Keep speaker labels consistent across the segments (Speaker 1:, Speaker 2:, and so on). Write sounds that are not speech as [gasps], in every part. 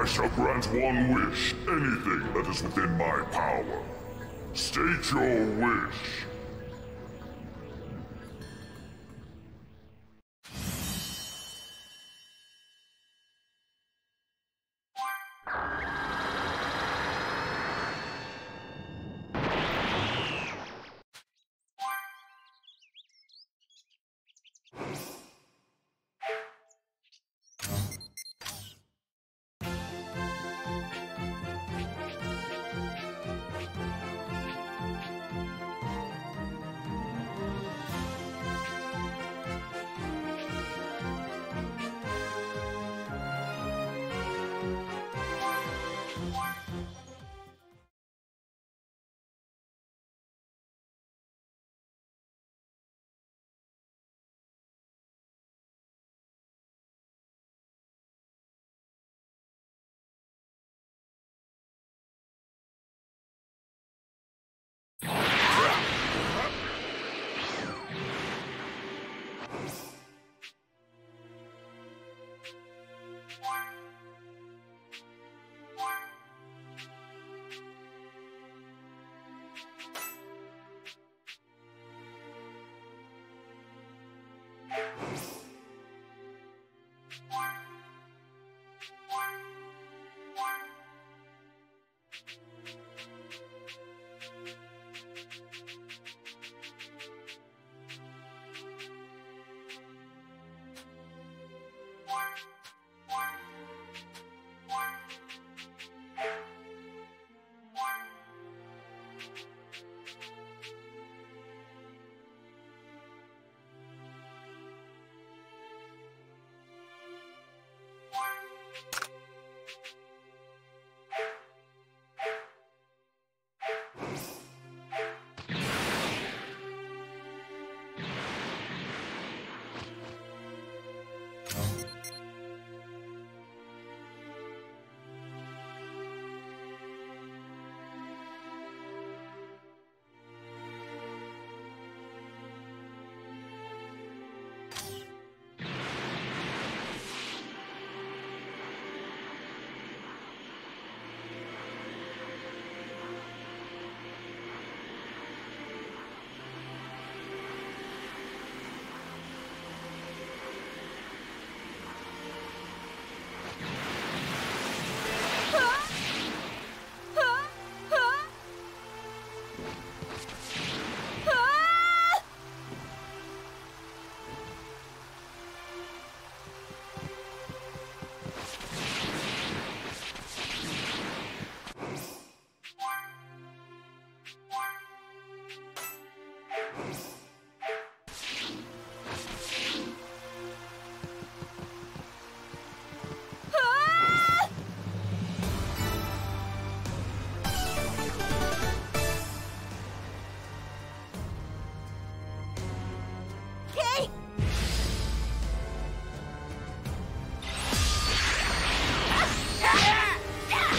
Speaker 1: I shall grant one wish, anything that is within my power. State your wish.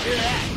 Speaker 2: Um.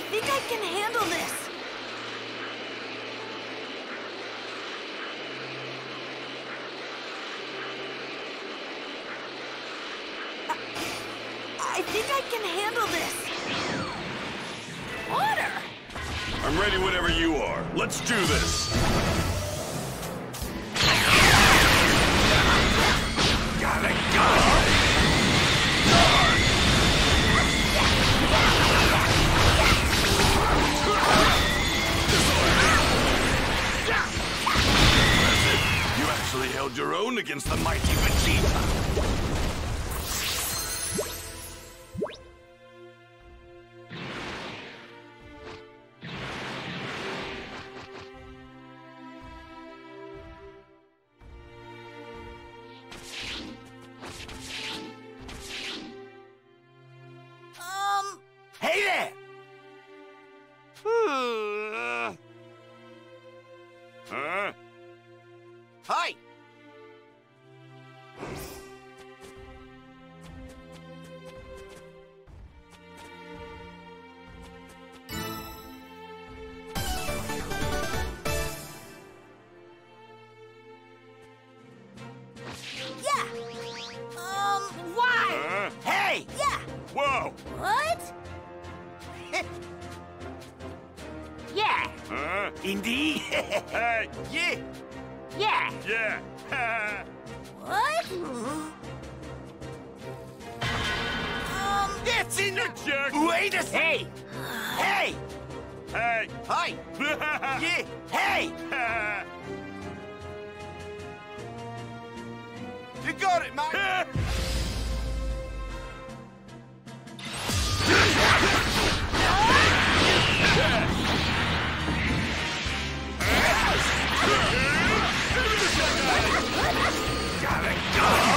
Speaker 2: Think I can handle this. I think I can handle this. Water!
Speaker 3: I'm ready whenever you are. Let's do this. Whoa!
Speaker 2: What? [laughs] yeah.
Speaker 3: Huh? Indeed? [laughs] hey! Yeah!
Speaker 2: Yeah.
Speaker 3: Yeah!
Speaker 2: What? Um,
Speaker 3: It's in the jerk! Wait a Hey! Hey! Hey! Hi! [laughs] yeah! Hey! you got it, mate! Gotta go!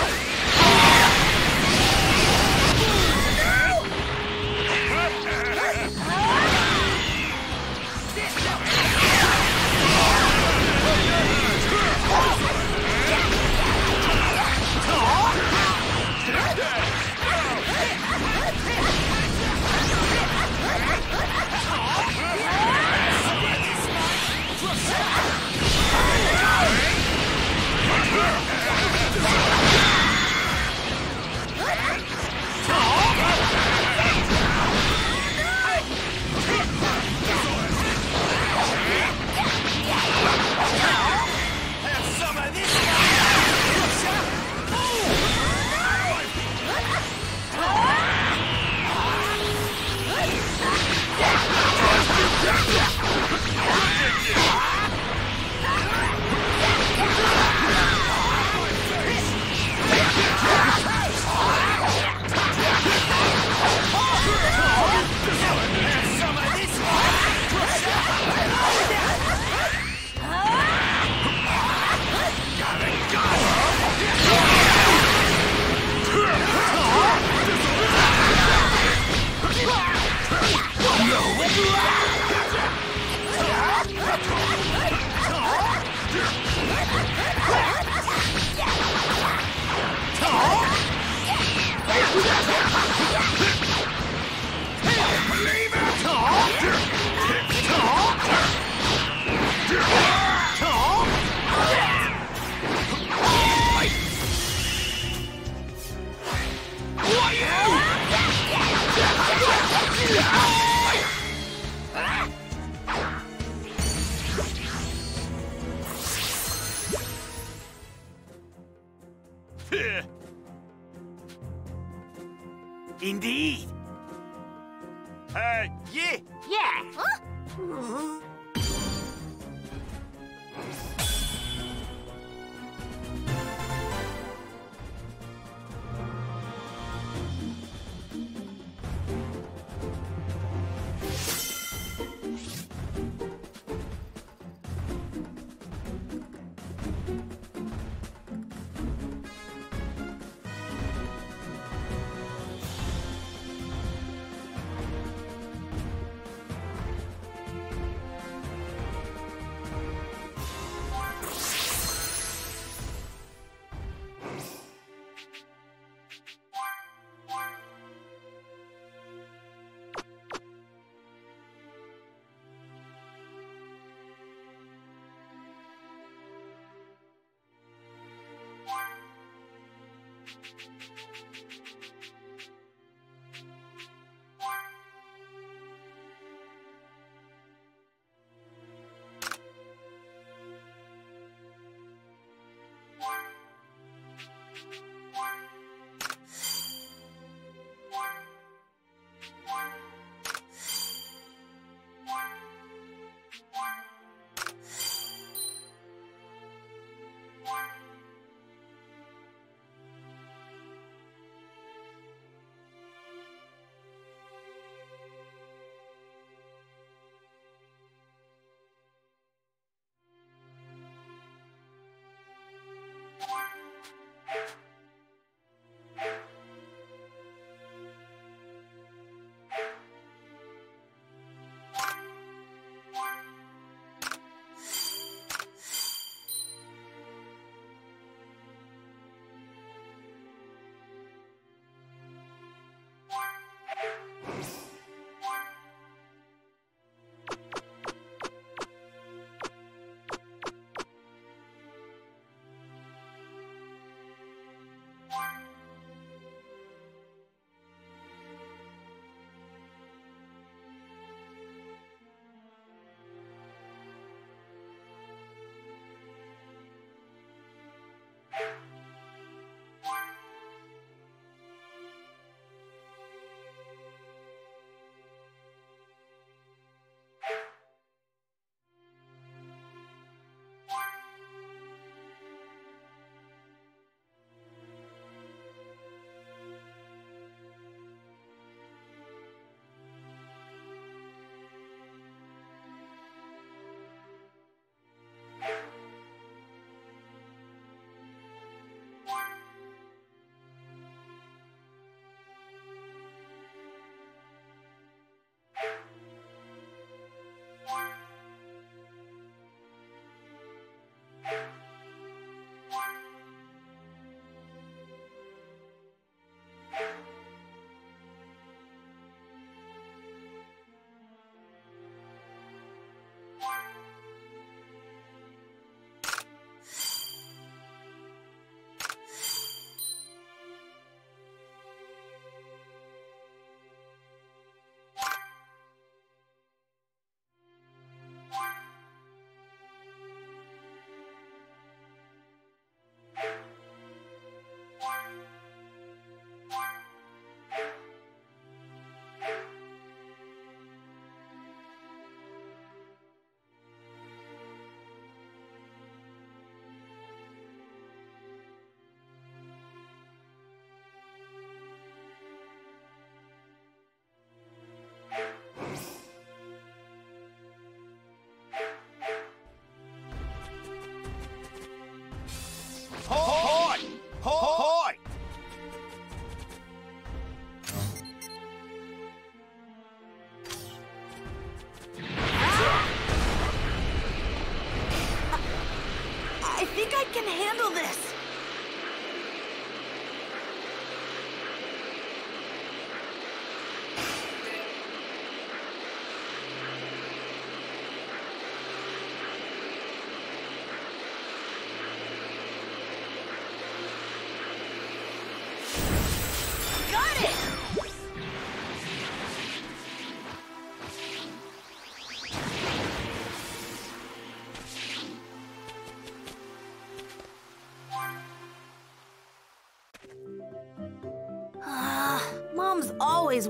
Speaker 4: Hoy! Hoy!
Speaker 2: I think I can handle this. Got it! Ah, Mom's always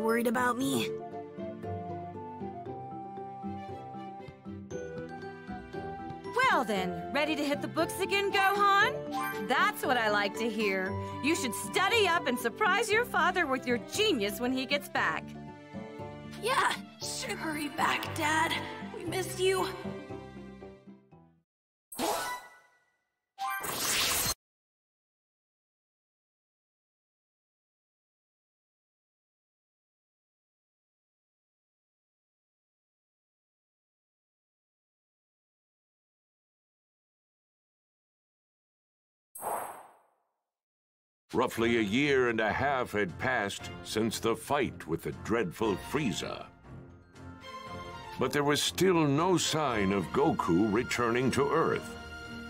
Speaker 2: worried about me.
Speaker 5: Well then, ready to hit the books again, Gohan? That's what I like to hear. You should study up and surprise your father with your genius when he gets back.
Speaker 2: Yeah, sure. Hurry back, Dad. We miss you.
Speaker 6: Roughly a year and a half had passed since the fight with the dreadful Frieza. But there was still no sign of Goku returning to Earth.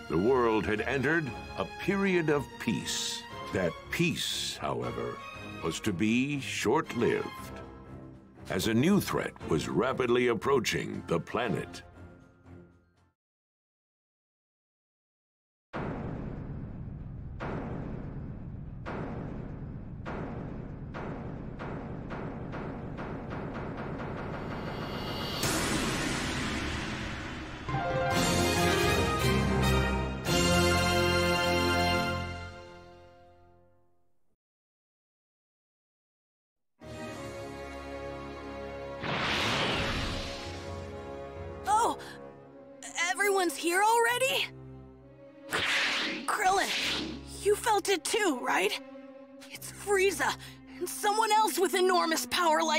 Speaker 6: The world had entered a period of peace. That peace, however, was to be short-lived, as a new threat was rapidly approaching the planet.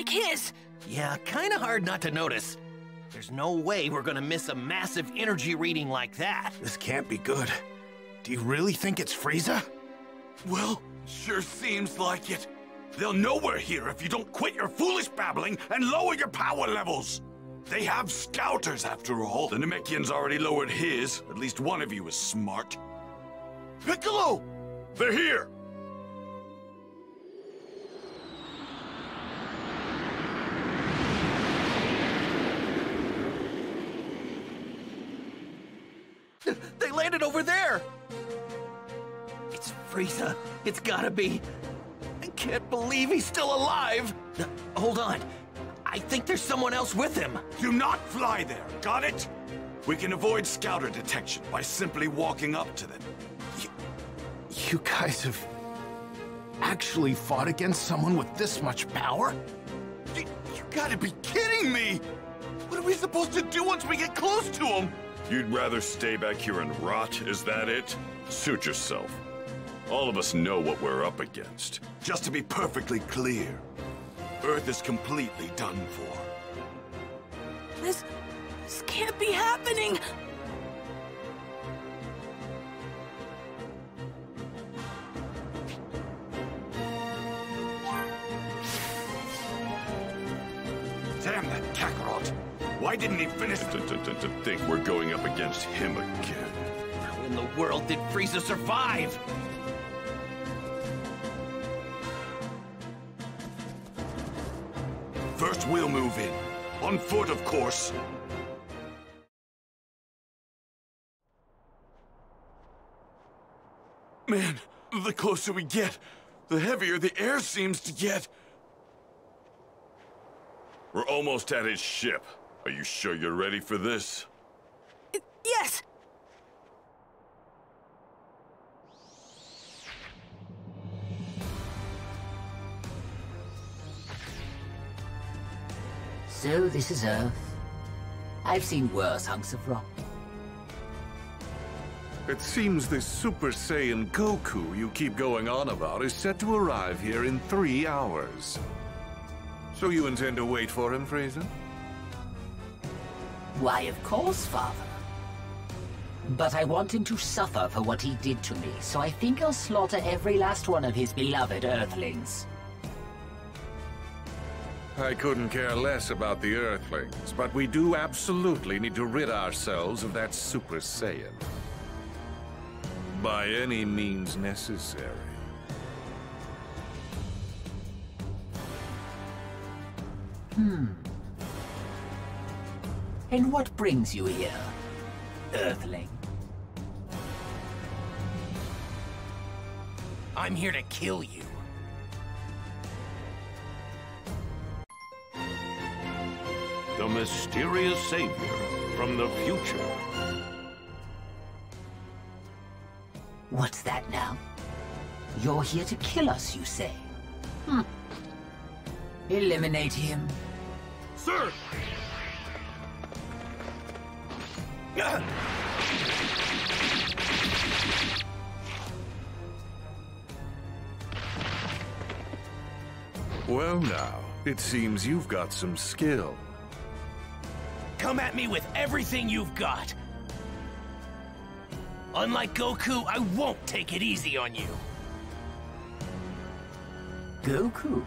Speaker 2: Like his.
Speaker 4: Yeah, kinda hard not to notice. There's no way we're gonna miss a massive energy reading like that.
Speaker 7: This can't be good. Do you really think it's Frieza?
Speaker 8: Well, sure seems like it. They'll know we're here if you don't quit your foolish babbling and lower your power levels. They have scouters, after all. The Namekian's already lowered his. At least one of you is smart. Piccolo! They're here!
Speaker 4: They landed over there! It's Frieza. It's gotta be. I can't believe he's still alive! Uh, hold on. I think there's someone else with him.
Speaker 8: Do not fly there, got it? We can avoid scouter detection by simply walking up to them.
Speaker 7: You guys have actually fought against someone with this much power?
Speaker 8: You, you gotta be kidding me! What are we supposed to do once we get close to him?
Speaker 9: You'd rather stay back here and rot, is that it? Suit yourself. All of us know what we're up against.
Speaker 8: Just to be perfectly clear, Earth is completely done for.
Speaker 2: This. this can't be happening!
Speaker 8: Why didn't he finish
Speaker 9: To, to, to, to think we're going up against him again.
Speaker 4: How in the world did Frieza survive?
Speaker 8: First, we'll move in. On foot, of course. Man, the closer we get, the heavier the air seems to get.
Speaker 9: We're almost at his ship. Are you sure you're ready for this?
Speaker 2: Yes!
Speaker 10: So this is Earth. I've seen worse hunks of rock.
Speaker 11: It seems this Super Saiyan Goku you keep going on about is set to arrive here in three hours. So you intend to wait for him, Frieza?
Speaker 10: Why, of course, father. But I want him to suffer for what he did to me, so I think I'll slaughter every last one of his beloved Earthlings.
Speaker 11: I couldn't care less about the Earthlings, but we do absolutely need to rid ourselves of that Super Saiyan. By any means necessary. Hmm.
Speaker 10: And what brings you here, Earthling?
Speaker 4: I'm here to kill you.
Speaker 6: The mysterious savior from the future.
Speaker 10: What's that now? You're here to kill us, you say? Hmm. Eliminate him.
Speaker 8: Sir!
Speaker 11: Well now, it seems you've got some skill.
Speaker 4: Come at me with everything you've got. Unlike Goku, I won't take it easy on you.
Speaker 10: Goku?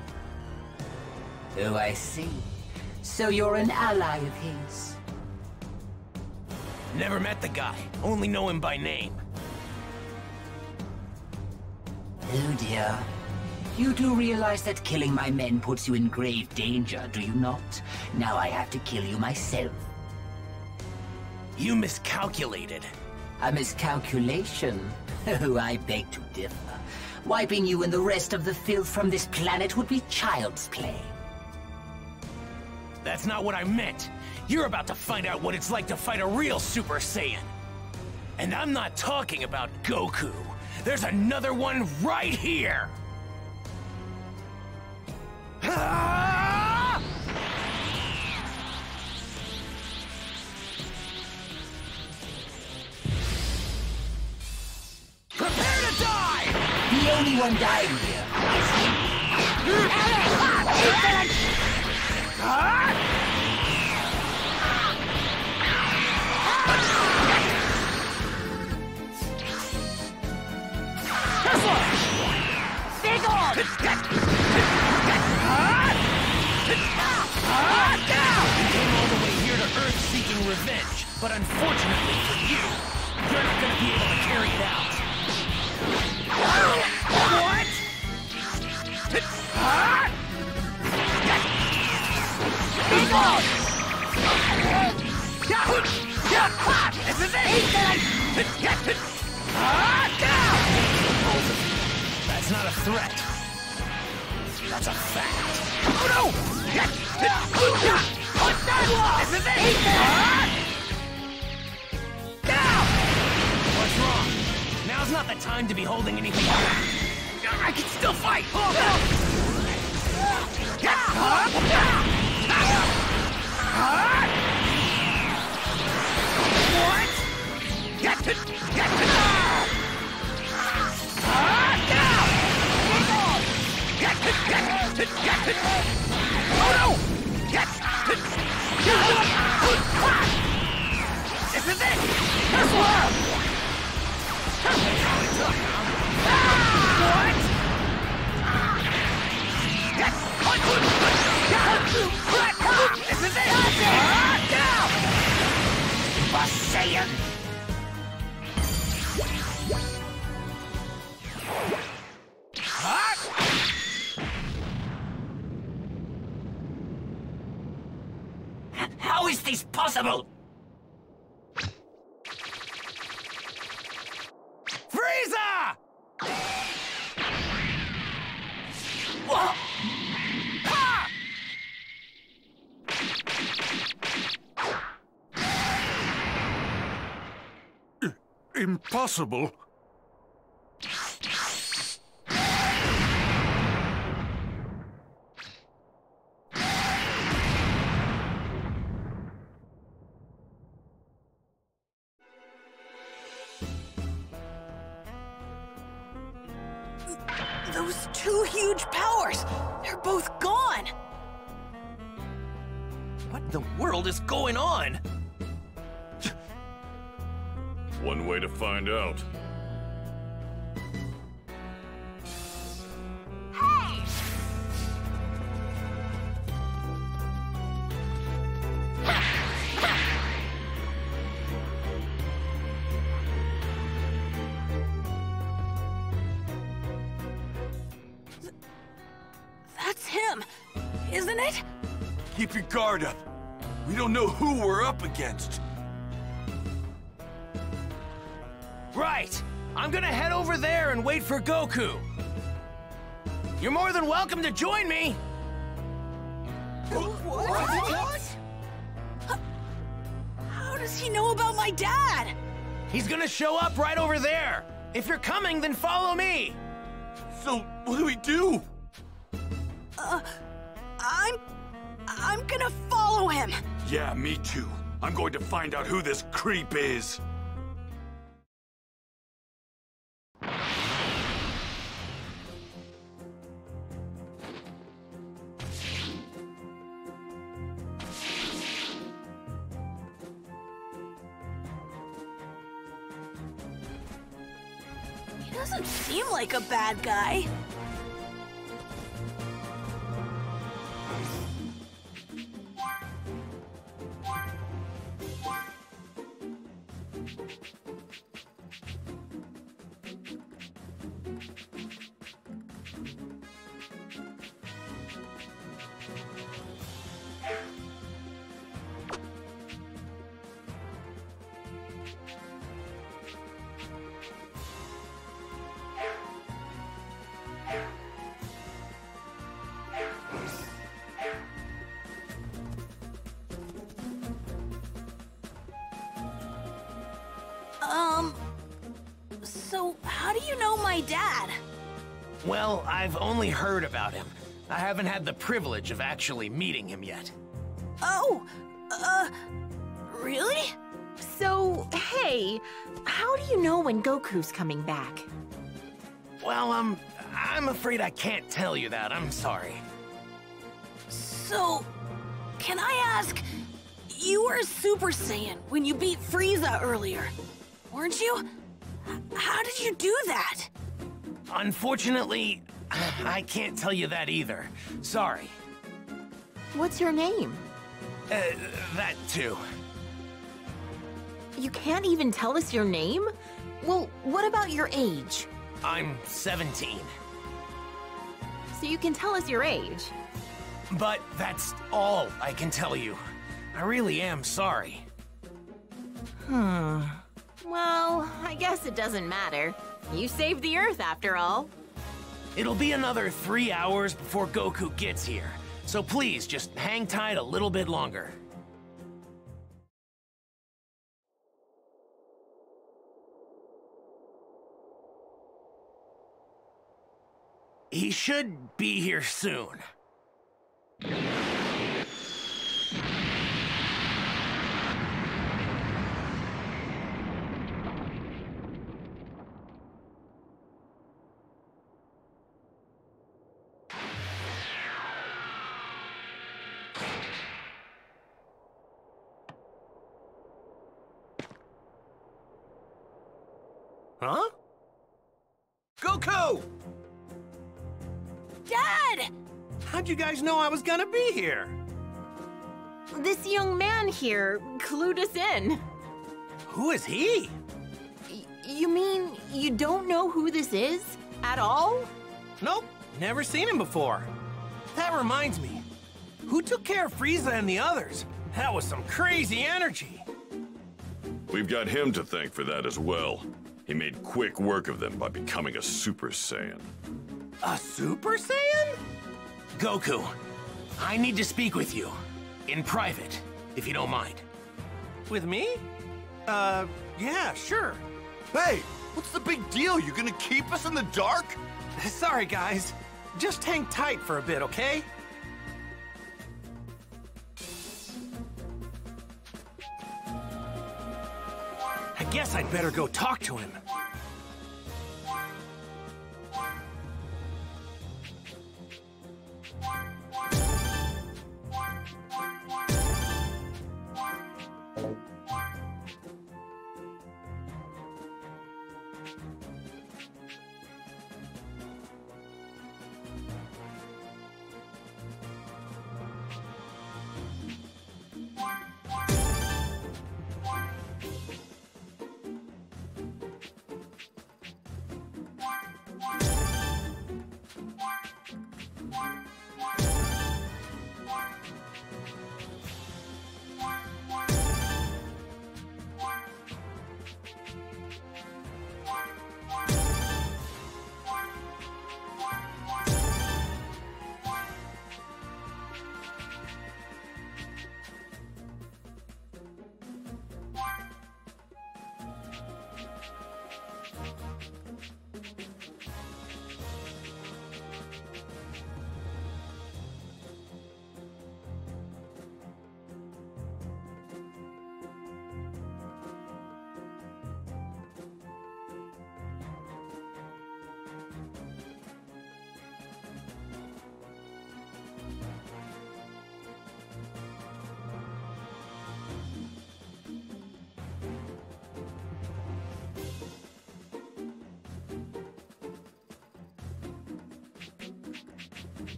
Speaker 10: Oh, I see. So you're an ally of his.
Speaker 4: Never met the guy, only know him by name.
Speaker 10: Oh dear. You do realize that killing my men puts you in grave danger, do you not? Now I have to kill you myself.
Speaker 4: You miscalculated.
Speaker 10: A miscalculation? [laughs] Oh, I beg to differ. Wiping you and the rest of the filth from this planet would be child's play.
Speaker 4: That's not what I meant. You're about to find out what it's like to fight a real Super Saiyan. And I'm not talking about Goku. There's another one right here! [laughs] Prepare to die!
Speaker 10: The only one dying here.
Speaker 4: Possible? Frieza!
Speaker 11: Impossible.
Speaker 2: Him, isn't it?
Speaker 8: Keep your guard up. We don't know who we're up against.
Speaker 4: Right! I'm gonna head over there and wait for Goku. You're more than welcome to join me!
Speaker 2: What? How does he know about my dad?
Speaker 4: He's gonna show up right over there. If you're coming, then follow me.
Speaker 8: So, what do we do?
Speaker 2: Uh, I'm... I'm gonna follow him.
Speaker 8: Yeah, me too. I'm going to find out who this creep is.
Speaker 2: He doesn't seem like a bad guy. My dad?
Speaker 4: Well, I've only heard about him. I haven't had the privilege of actually meeting him yet.
Speaker 2: Oh, uh, really?
Speaker 12: So, hey, how do you know when Goku's coming back?
Speaker 4: Well, um, I'm afraid I can't tell you that. I'm sorry.
Speaker 2: So, can I ask, you were a Super Saiyan when you beat Frieza earlier, weren't you? H- How did you do that?
Speaker 4: Unfortunately, I can't tell you that either. Sorry.
Speaker 12: What's your name?
Speaker 4: Uh, that too.
Speaker 12: You can't even tell us your name? Well, what about your age?
Speaker 4: I'm 17.
Speaker 12: So you can tell us your age.
Speaker 4: But that's all I can tell you. I really am sorry.
Speaker 12: Hmm. Well, I guess it doesn't matter. You saved the Earth after all.
Speaker 4: It'll be another three hours before Goku gets here. So please, just hang tight a little bit longer. He should be here soon. Know I was gonna be here?
Speaker 12: This young man here clued us in.
Speaker 4: Who is he?
Speaker 12: Y- you mean you don't know who this is? At all?
Speaker 4: Nope, never seen him before. That reminds me. Who took care of Frieza and the others? That was some crazy energy.
Speaker 9: We've got him to thank for that as well. He made quick work of them by becoming a Super Saiyan.
Speaker 4: A Super Saiyan? Goku, I need to speak with you. In private, if you don't mind. With me? Uh, yeah, sure.
Speaker 8: Hey, what's the big deal? You gonna keep us in the dark? [laughs]
Speaker 4: Sorry, guys. Just hang tight for a bit, okay? I guess I'd better go talk to him.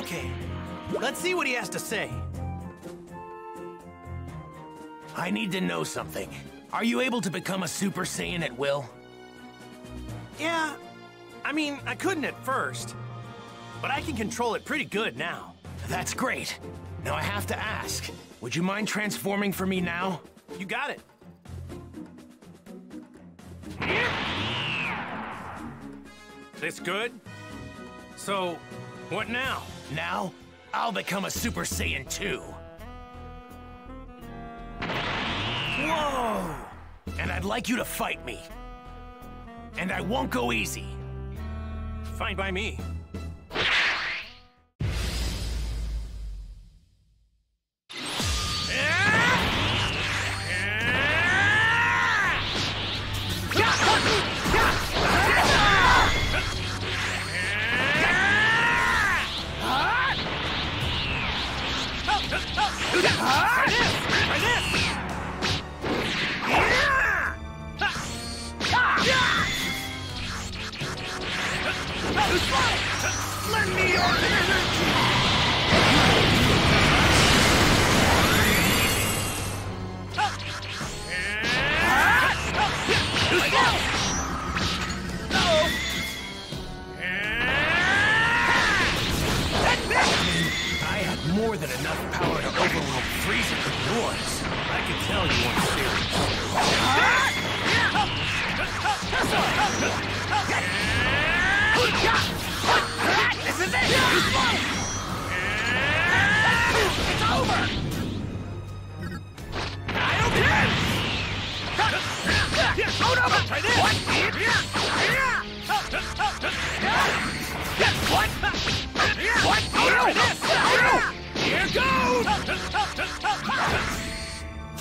Speaker 4: Okay, Let's see what he has to say. I need to know something. Are you able to become a Super Saiyan at will?
Speaker 13: Yeah, I mean, I couldn't at first, but I can control it pretty good now.
Speaker 4: That's great. Now I have to ask, would you mind transforming for me now?
Speaker 13: You got it. This good? So, what now?
Speaker 4: Now, I'll become a Super Saiyan 2. Whoa! And I'd like you to fight me. And I won't go easy.
Speaker 13: Fine by me.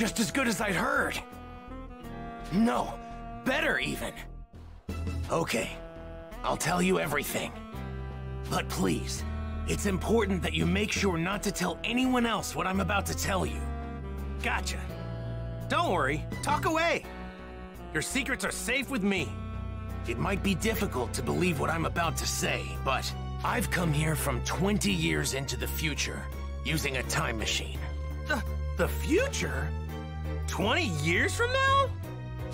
Speaker 4: just as good as I'd heard. No, better even. Okay, I'll tell you everything. But please, it's important that you make sure not to tell anyone else what I'm about to tell you.
Speaker 13: Gotcha. Don't worry, talk away. Your secrets are safe with me.
Speaker 4: It might be difficult to believe what I'm about to say, but I've come here from 20 years into the future using a time machine.
Speaker 13: The, the future? 20 years from now?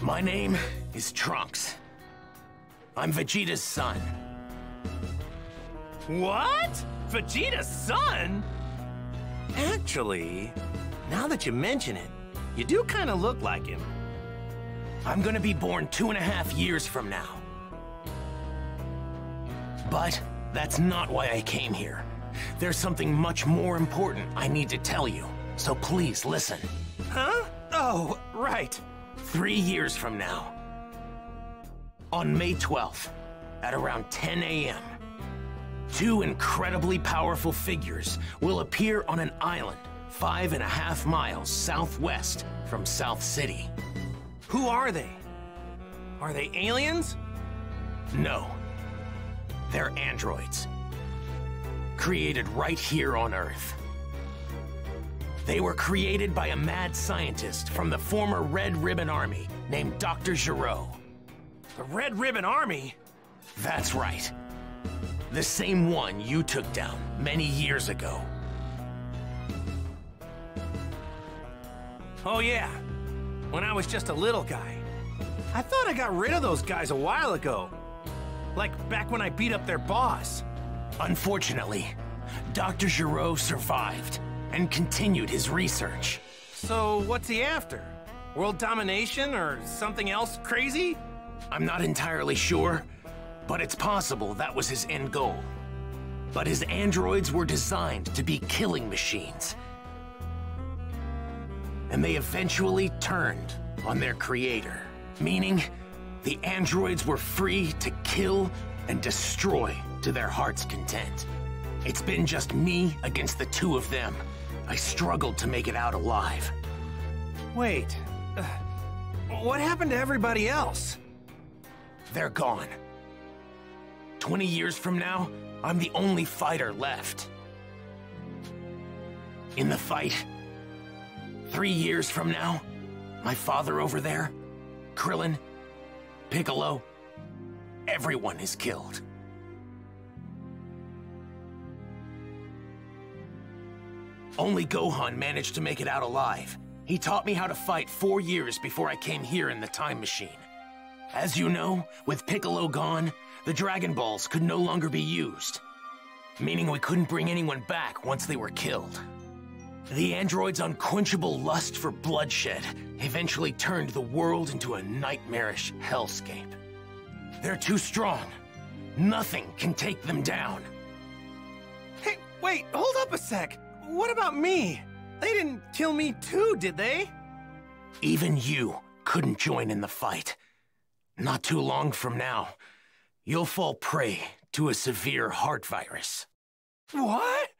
Speaker 4: My name is Trunks. I'm Vegeta's son.
Speaker 13: What? Vegeta's son? Actually, now that you mention it, you do kind of look like him.
Speaker 4: I'm gonna be born two and a half years from now. But that's not why I came here. There's something much more important I need to tell you, so please listen.
Speaker 13: Huh? Oh, right.
Speaker 4: Three years from now, on May 12th, at around 10 a.m., two incredibly powerful figures will appear on an island five and a half miles southwest from South City.
Speaker 13: Who are they? Are they aliens?
Speaker 4: No. They're androids. Created right here on Earth. They were created by a mad scientist from the former Red Ribbon Army named Dr. Gero.
Speaker 13: The Red Ribbon Army?
Speaker 4: That's right. The same one you took down many years ago.
Speaker 13: Oh, yeah. when I was just a little guy. I thought I got rid of those guys a while ago. Like back when I beat up their boss.
Speaker 4: Unfortunately, Dr. Gero survived and continued his research.
Speaker 13: So what's he after? World domination or something else crazy?
Speaker 4: I'm not entirely sure, but it's possible that was his end goal. But his androids were designed to be killing machines. And they eventually turned on their creator, meaning the androids were free to kill and destroy to their heart's content. It's been just me against the two of them. I struggled to make it out alive.
Speaker 13: Wait, uh, what happened to everybody else?
Speaker 4: They're gone. 20 years from now, I'm the only fighter left. In the fight, three years from now, my father over there, Krillin, Piccolo, everyone is killed. Only Gohan managed to make it out alive. He taught me how to fight four years before I came here in the time machine. As you know, with Piccolo gone, the Dragon Balls could no longer be used, meaning we couldn't bring anyone back once they were killed. The android's unquenchable lust for bloodshed eventually turned the world into a nightmarish hellscape. They're too strong. Nothing can take them down.
Speaker 13: Hey, wait, hold up a sec. What about me? They didn't kill me too, did they?
Speaker 4: Even you couldn't join in the fight. Not too long from now, you'll fall prey to a severe heart virus.
Speaker 13: What?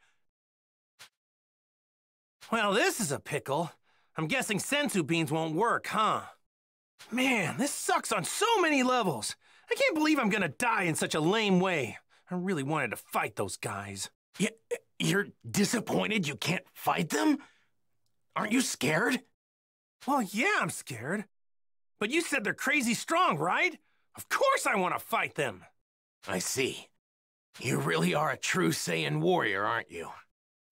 Speaker 13: Well, this is a pickle. I'm guessing senzu beans won't work, huh? Man, this sucks on so many levels. I can't believe I'm gonna die in such a lame way. I really wanted to fight those guys.
Speaker 4: Y you're disappointed you can't fight them? Aren't you scared?
Speaker 13: Well, yeah, I'm scared. But you said they're crazy strong, right? Of course I want to fight them.
Speaker 4: I see. You really are a true Saiyan warrior, aren't you?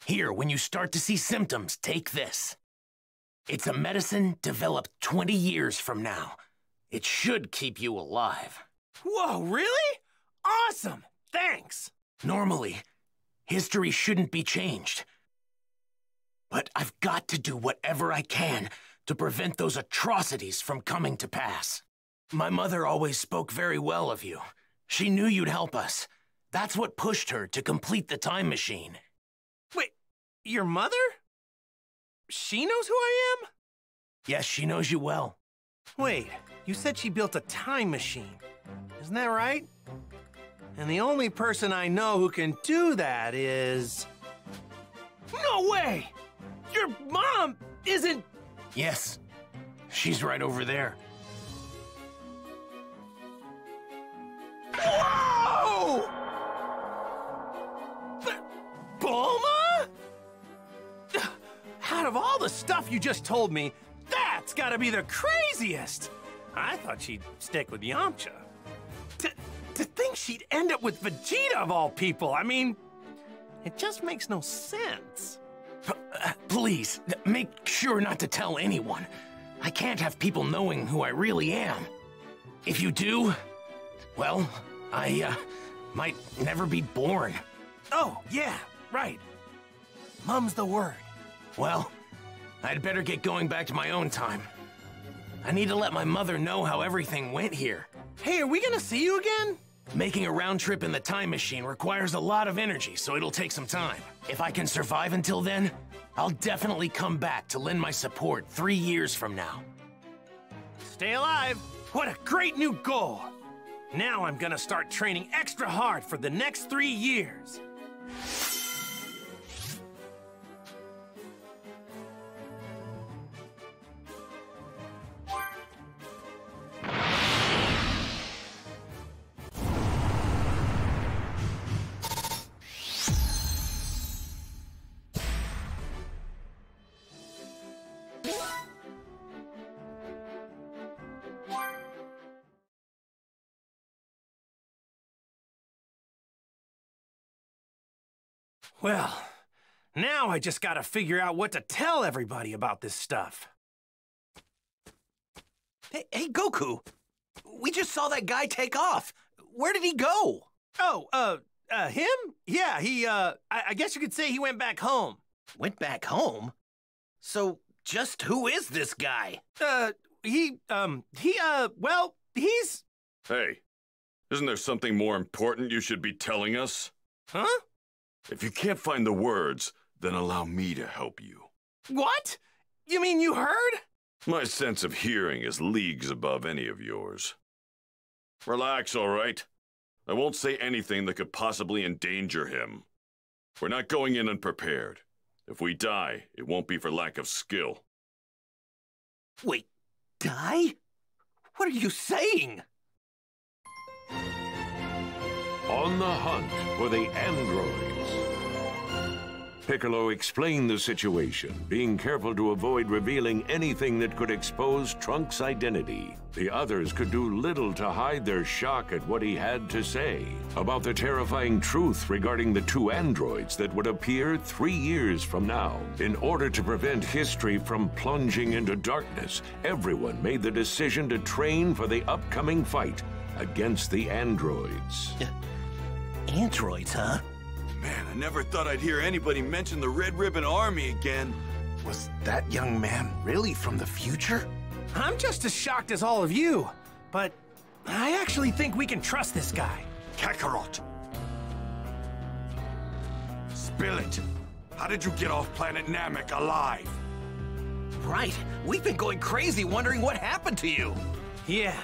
Speaker 4: Here, when you start to see symptoms, take this. It's a medicine developed 20 years from now. It should keep you alive.
Speaker 13: Whoa, really? Awesome! Thanks!
Speaker 4: Normally, history shouldn't be changed. But I've got to do whatever I can to prevent those atrocities from coming to pass. My mother always spoke very well of you. She knew you'd help us. That's what pushed her to complete the time machine.
Speaker 13: Wait, your mother? She knows who I am?
Speaker 4: Yes, she knows you well.
Speaker 13: Wait, you said she built a time machine. Isn't that right? And the only person I know who can do that is... No way! Your mom isn't...
Speaker 4: Yes, she's right over there.
Speaker 13: Whoa! But Bulma? Out of all the stuff you just told me, that's gotta be the craziest! I thought she'd stick with Yamcha. To think she'd end up with Vegeta of all people, I mean, it just makes no sense.
Speaker 4: Uh, please, make sure not to tell anyone. I can't have people knowing who I really am. If you do, well, I, uh, might never be born.
Speaker 13: Oh, yeah, right. Mum's the word.
Speaker 4: Well, I'd better get going back to my own time. I need to let my mother know how everything went here.
Speaker 13: Hey, are we gonna see you again?
Speaker 4: Making a round trip in the time machine requires a lot of energy, so it'll take some time. If I can survive until then, I'll definitely come back to lend my support three years from now.
Speaker 13: Stay alive! What a great new goal! Now I'm gonna start training extra hard for the next three years. Well, now I just gotta figure out what to tell everybody about this stuff.
Speaker 4: Hey, hey, Goku. We just saw that guy take off. Where did he go?
Speaker 13: Oh, uh, uh, him? Yeah, he, uh, I, I guess you could say he went back home.
Speaker 4: Went back home? So, just who is this guy?
Speaker 13: Uh, he, um, he, uh, well, he's.
Speaker 8: Hey, isn't there something more important you should be telling us?
Speaker 13: Huh?
Speaker 8: If you can't find the words, then allow me to help you.
Speaker 13: What? You mean you heard?
Speaker 8: My sense of hearing is leagues above any of yours. Relax, all right? I won't say anything that could possibly endanger him. We're not going in unprepared. If we die, it won't be for lack of skill.
Speaker 4: Wait, die? What are you saying?
Speaker 6: On the hunt for the androids. Piccolo explained the situation, being careful to avoid revealing anything that could expose Trunks' identity. The others could do little to hide their shock at what he had to say about the terrifying truth regarding the two androids that would appear three years from now. In order to prevent history from plunging into darkness, everyone made the decision to train for the upcoming fight against the androids.
Speaker 4: Androids, huh?
Speaker 8: Man, I never thought I'd hear anybody mention the Red Ribbon Army again.
Speaker 7: Was that young man really from the future?
Speaker 13: I'm just as shocked as all of you, but I actually think we can trust this guy.
Speaker 8: Kakarot! Spill it! How did you get off planet Namek alive?
Speaker 4: Right. We've been going crazy wondering what happened to you.
Speaker 13: Yeah.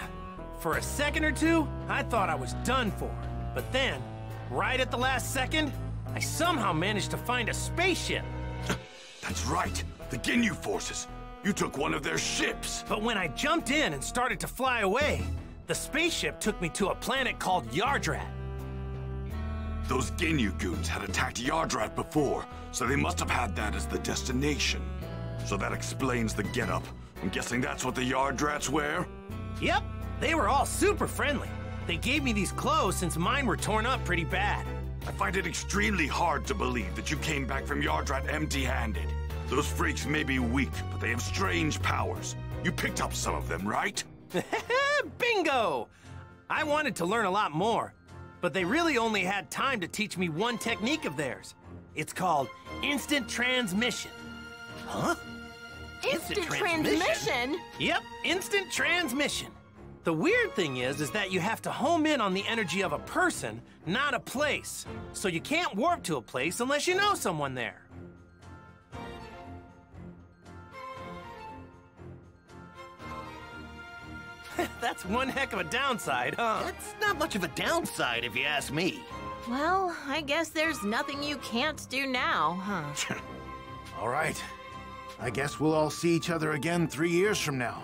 Speaker 13: For a second or two, I thought I was done for. But then, right at the last second, I somehow managed to find a spaceship. [gasps]
Speaker 8: That's right. The Ginyu forces. You took one of their ships.
Speaker 13: But when I jumped in and started to fly away, the spaceship took me to a planet called Yardrat.
Speaker 8: Those Ginyu goons had attacked Yardrat before, so they must have had that as the destination. So that explains the getup. I'm guessing that's what the Yardrats wear?
Speaker 13: Yep, they were all super friendly. They gave me these clothes since mine were torn up pretty bad.
Speaker 8: I find it extremely hard to believe that you came back from Yardrat empty-handed. Those freaks may be weak, but they have strange powers. You picked up some of them, right? [laughs]
Speaker 13: Bingo! I wanted to learn a lot more, but they really only had time to teach me one technique of theirs. It's called instant transmission.
Speaker 4: Huh?
Speaker 12: Instant, transmission?
Speaker 13: Yep, instant transmission. The weird thing is, is that you have to home in on the energy of a person, not a place. So you can't warp to a place unless you know someone there. [laughs] That's one heck of a downside, huh?
Speaker 4: That's not much of a downside if you ask me.
Speaker 12: Well, I guess there's nothing you can't do now, huh? [laughs]
Speaker 7: All right. I guess we'll all see each other again three years from now.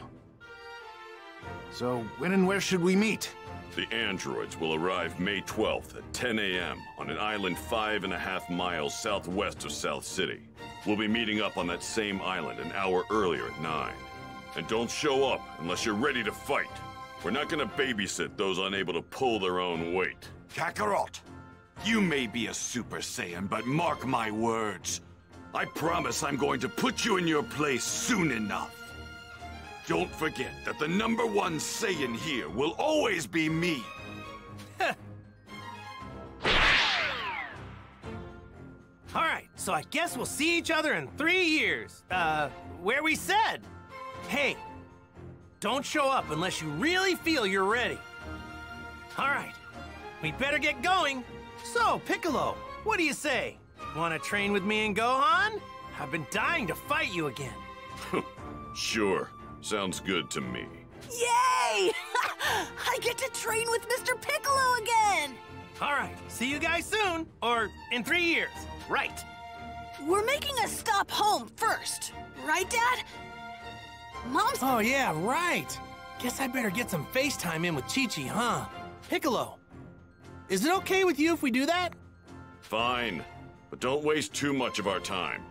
Speaker 7: So, when and where should we meet?
Speaker 8: The androids will arrive May 12th at 10 a.m. on an island five and a half miles southwest of South City. We'll be meeting up on that same island an hour earlier at 9. And don't show up unless you're ready to fight. We're not gonna babysit those unable to pull their own weight. Kakarot, you may be a Super Saiyan, but mark my words. I promise I'm going to put you in your place soon enough. Don't forget that the number one Saiyan here will always be me. [laughs]
Speaker 13: All right, so I guess we'll see each other in three years. Uh, where we said. Hey, don't show up unless you really feel you're ready. All right, we'd better get going. So, Piccolo, what do you say? Want to train with me and Gohan? I've been dying to fight you again. [laughs]
Speaker 8: Sure, sounds good to me.
Speaker 2: Yay! [laughs] I get to train with Mr. Piccolo again!
Speaker 13: All right, see you guys soon, or in three years. Right.
Speaker 2: We're making a stop home first, right, Dad? Mom's.
Speaker 13: Oh, yeah, right. Guess I better get some FaceTime in with Chi-Chi, huh? Piccolo, is it okay with you if we do that?
Speaker 8: Fine, but don't waste too much of our time.